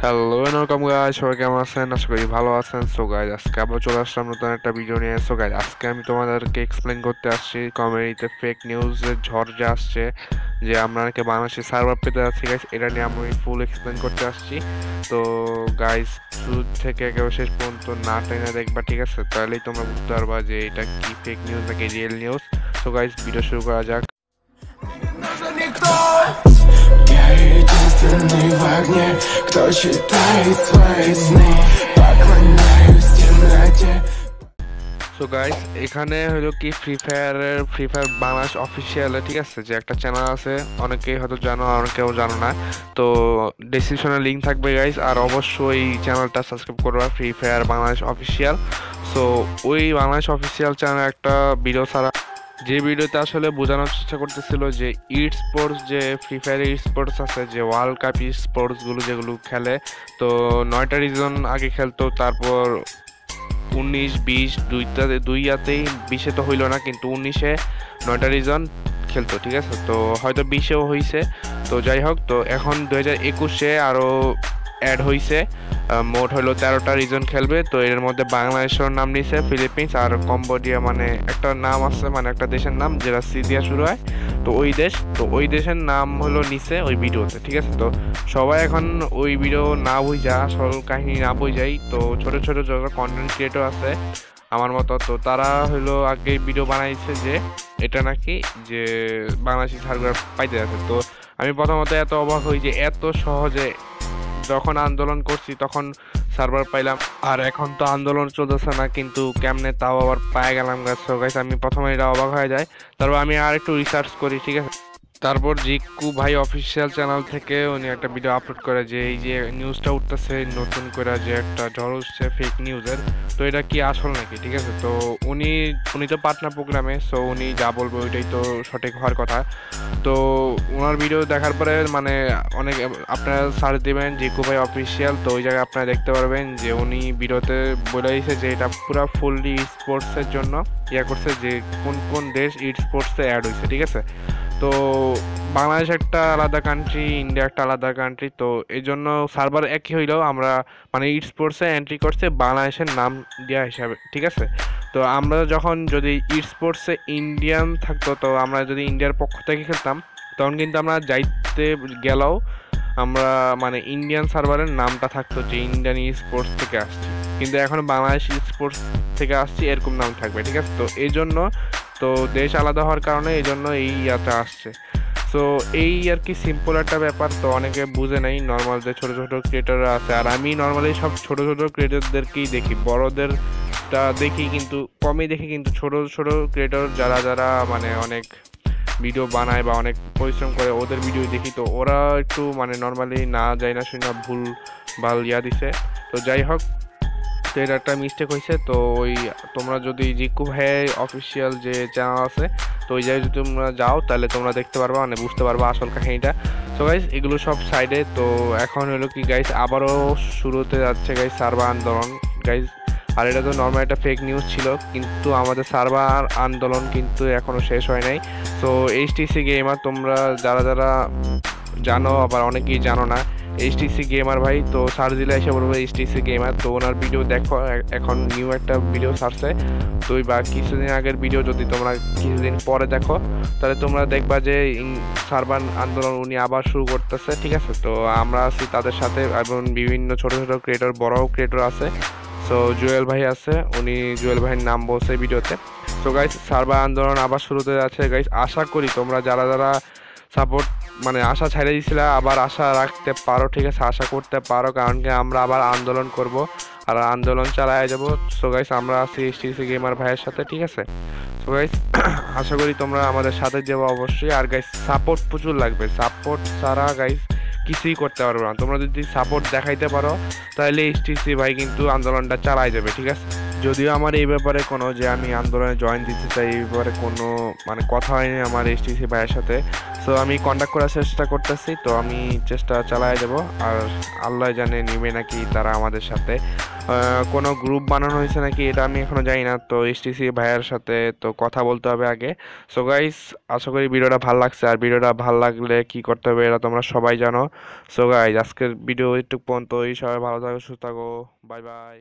Hello welcome guys সবাই কেমন আছেন? আশা করি ভালো আছেন। সো গাইজ আজকে আবার চলে আসলাম নতুন একটা ভিডিও নিয়ে। সো গাইজ আজকে আমি তোমাদেরকে এক্সপ্লেন করতে আসছি কমেডিতে ফেক নিউজের ঝড় যে আসছে, যে আমরা নাকি বাংলাদেশে সার্ভার পেতে যাচ্ছি গাইজ এটা নিয়ে আমি ফুল এক্সপ্লেন করতে আসছি। তো গাইজ শুরু থেকে একেবারে শেষ পর্যন্ত না টেনে দেখবা, ঠিক আছে? তাহলেই তোমরা বুঝতে পারবা যে এটা কি ফেক নিউজ নাকি রিয়েল নিউজ তো গাইজ ভিডিও শুরু করা যাক। огне Кто читает свои сны Поклоняюсь темноте সো গাইস এখানে হলো কি ফ্রি ফায়ারের ফ্রি ফায়ার বাংলাদেশ অফিসিয়ালে ঠিক আছে যে একটা চ্যানেল আছে অনেকেই হয়তো জানো অনেকেও জানো না তো ডিসক্রিপশনে লিঙ্ক থাকবে গাইস আর অবশ্যই চ্যানেলটা সাবস্ক্রাইব করবা free fire Bangladesh official so ওই বাংলাদেশ অফিসিয়াল চ্যানেল একটা ভিডিও ছাড়া যে ভিডিওতে আসলে বোঝানোর চেষ্টা করতেছিল যে ইট স্পোর্টস যে ফ্রি ফায়ার স্পোর্টস আছে, যে ওয়ার্ল্ড কাপ স্পোর্টসগুলো যেগুলো খেলে, তো নয়টা রিজন আগে খেলতো, তারপর উনিশ, বিশ, দুইটা, দুইয়াতেই বিশে তো হইল না, কিন্তু উনিশে নয়টা রিজন খেলতো, ঠিক আছে? তো হয়তো বিশেও হয়েছে তো যাই হোক, তো এখন দু হাজার একুশে আরও অ্যাড হয়েছে মোট হলো তেরোটা রিজন খেলবে। তো এর মধ্যে বাংলাদেশের নাম নিছে, ফিলিপিন্স আর কম্বোডিয়া মানে একটা নাম আছে মানে একটা দেশের নাম যেটা সি দিয়া শুরু হয়। তো ওই দেশ, তো ওই দেশের নাম হলো নিচে ওই ভিডিওতে, ঠিক আছে? তো সবাই এখন ওই ভিডিও না বুঝা সরল কাহিনী না বুঝাই, তো ছোট ছোট যারা কন্টেন্ট ক্রিয়েটর আছে আমার মতো, তো তারা হলো আগে ভিডিও বানাইছে যে এটা নাকি যে বাংলাদেশি সার্ভার পাইতে আছে। তো আমি প্রথমত এত অবাক হই যে এত সহজে যখন আন্দোলন করছি, তখন সার্ভার পাইলাম, আর এখন তো আন্দোলন চলতেছে না, কিন্তু কেমনে তাও আবার পায়ে গেলাম গাছ আমি প্রথমে এটা অবাক হয়ে যায় তারপর আমি আর একটু রিসার্চ করি, ঠিক আছে? তারপর জিকু ভাই অফিসিয়াল চ্যানেল থেকে উনি একটা ভিডিও আপলোড করে যে এই যে নিউজটা উঠতেছে নতুন করে যে একটা ঝড় উঠছে ফেক নিউজের তো এটা কি আসল নাকি, ঠিক আছে? তো উনি উনি তো পাটনা প্রোগ্রামে সো উনি যা বলব ওইটাই তো সঠিক হওয়ার কথা। তো ওনার ভিডিও দেখার পরে মানে অনেক আপনারা সার্চ দেবেন জিকু ভাই অফিসিয়াল তো ওই জায়গায় আপনারা দেখতে পারবেন যে উনি ভিডিওতে বলে দিয়েছে যে এটা পুরো ফুললি স্পোর্টসের জন্য, ইয়া করছে যে কোন কোন দেশ ইট স্পোর্টসে অ্যাড হয়েছে, ঠিক আছে? তো বাংলাদেশ একটা আলাদা কান্ট্রি ইন্ডিয়া একটা আলাদা কান্ট্রি তো এই জন্য সার্ভার একই হইলেও আমরা মানে ইট স্পোর্টসে এন্ট্রি করছে বাংলাদেশের নাম দেওয়া হিসাবে, ঠিক আছে? তো আমরা যখন যদি ইট স্পোর্টসে ইন্ডিয়ান থাকতো, তো আমরা যদি ইন্ডিয়ার পক্ষ থেকে খেলতাম, তখন কিন্তু আমরা যাইতে গেলেও আমরা মানে ইন্ডিয়ান সার্ভারের নামটা থাকতো যে ইন্ডিয়ান স্পোর্টস থেকে আসছি। কিন্তু এখন বাংলাদেশ স্পোর্টস থেকে আসছি, এরকম নাম থাকবে, ঠিক আছে? তো এই জন্য তো দেশ আলাদা হওয়ার কারণে এই জন্য এই ইয়াতে আসছে। তো এই আর কি সিম্পল একটা ব্যাপার তো অনেকে বুঝে নেই নর্মাল যে ছোটো ছোটো ক্রিয়েটাররা আছে। আর আমি নর্মালি সব ছোটো ছোটো ক্রিয়েটারদেরকেই দেখি, বড়োদেরটা দেখি কিন্তু, কমই দেখি কিন্তু ছোটো ছোটো ক্রিয়েটার যারা যারা মানে অনেক ভিডিও বানায় বা অনেক পরিশ্রম করে, ওদের ভিডিও দেখি। তো ওরা একটু মানে নর্মালি না যায় না শুনে ভুল ভালো ইয়া দিছে। তো যাই হোক তো এটা একটা মিস্টেক হয়েছে তো ওই তোমরা যদি জিকু ভাই অফিসিয়াল যে চ্যানেল আছে, তো ওই জায়গায় যদি তোমরা যাও, তাহলে তোমরা দেখতে পারবা মানে বুঝতে পারবা আসল কাহিনীটা। তো গাইস এগুলো সব সাইডে তো এখন হলো কি গাইস আবারও শুরুতে যাচ্ছে গাইস সার্ভার আন্দোলন। গাইস আর এটা তো নর্মাল একটা ফেক নিউজ ছিল, কিন্তু আমাদের সার্ভার আন্দোলন কিন্তু এখনও শেষ হয় নাই। তো এইচটিসি গেমার তোমরা যারা যারা জানো, আবার অনেকেই জানো না এইচটিসি গেমার ভাই, তো সার্চ দিলে এসে বলব এইচটিসি গেমার তো ওনার ভিডিও দেখো এখন নিউ একটা ভিডিও সার্চে তো বা কিছুদিন আগের ভিডিও যদি তোমরা কিছুদিন পরে দেখো, তাহলে তোমরা দেখবা যে সার্বান আন্দোলন উনি আবার শুরু করতেছে, ঠিক আছে? তো আমরা আছি তাদের সাথে, এবং বিভিন্ন ছোট ছোট ক্রিয়েটর বড় ক্রিয়েটর আছে। সো জুয়েল ভাই আছে, উনি জুয়েল ভাইয়ের নাম বলছে ভিডিওতে তো গাইস সার্বা আন্দোলন আবার শুরুতে যাচ্ছে গাইস আশা করি তোমরা যারা যারা সাপোর্ট মানে আশা ছেড়ে দিয়েছিলে, আবার আশা রাখতে পারো, ঠিক আছে, আশা করতে পারো, কারণ কি আমরা আবার আন্দোলন করব, আর আন্দোলন চালায় যাব। সো গাইস আমরা আছি এসটিসি গেমার ভাইয়ের সাথে, ঠিক আছে? সো গাইস আশা করি তোমরা আমাদের সাথে যাব অবশ্যই। আর গাইস সাপোর্ট প্রচুর লাগবে। সাপোর্ট ছাড়া গাইস কিছুই করতে পারবে না। তোমরা যদি সাপোর্ট দেখাইতে পারো, তাহলে এইচটিসি ভাই কিন্তু আন্দোলনটা চালাই যাবে, ঠিক আছে? যদিও আমার এই ব্যাপারে কোনো যে আমি আন্দোলনে জয়েন দিতে চাই, এই ব্যাপারে কোনো মানে কথা হয়নি আমার এইচটিসি ভাইয়ের সাথে। সো আমি কন্ট্যাক্ট করার চেষ্টা করতেছি, তো আমি চেষ্টা চালাই যাব আর আল্লাহ জানে নিবে নাকি তারা আমাদের সাথে। কোনো গ্রুপ বানানো হয়েছে নাকি এটা আমি এখনও জানি না, তো এসটিসি ভাইয়ের সাথে তো কথা বলতে হবে আগে। সো গাইস আশা করি ভিডিওটা ভালো লাগছে। আর ভিডিওটা ভালো লাগলে কি করতে হবে এটা তোমরা সবাই জানো। সো গাইস আজকের ভিডিও একটু পর্যন্তই। সবাই ভালো থাকো, সুস্থ থাকো। Bye bye